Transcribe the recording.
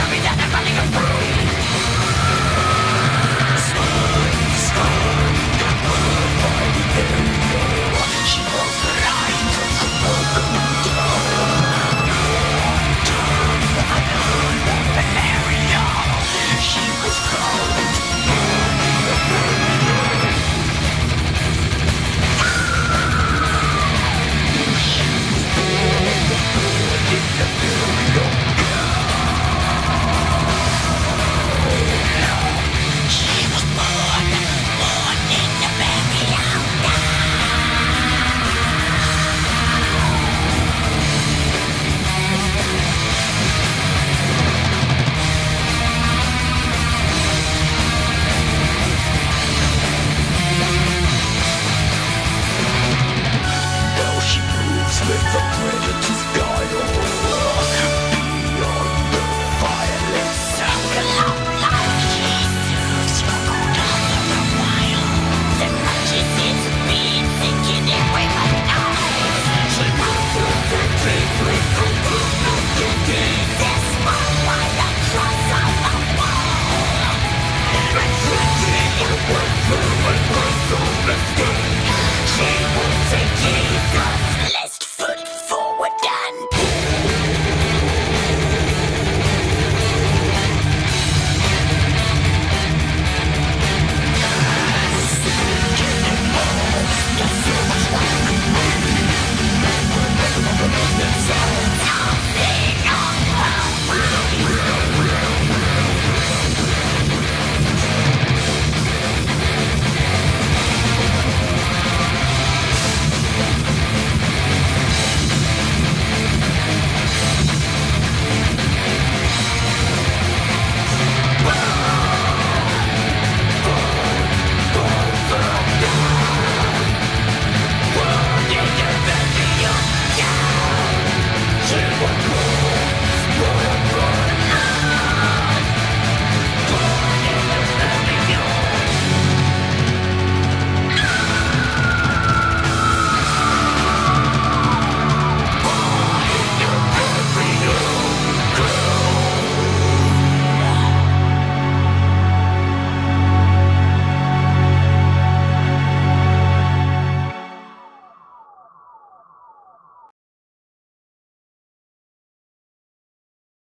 Tell me that I'm falling apart